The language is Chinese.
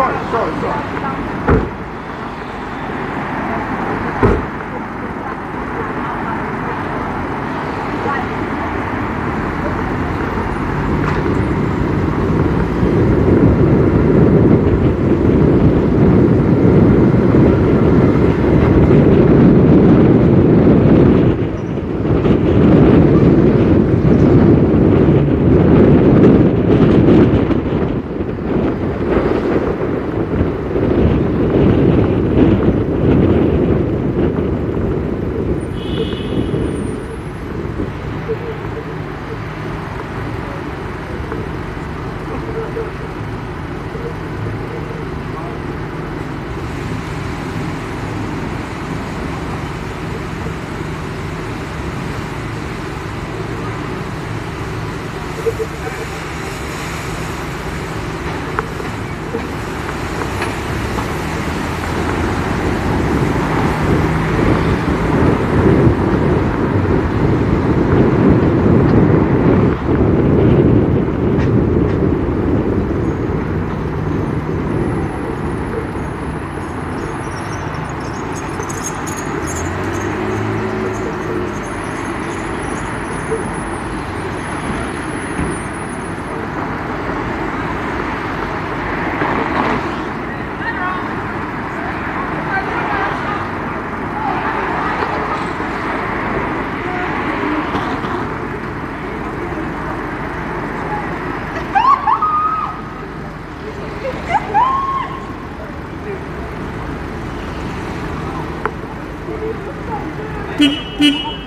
帅帅帅 pim.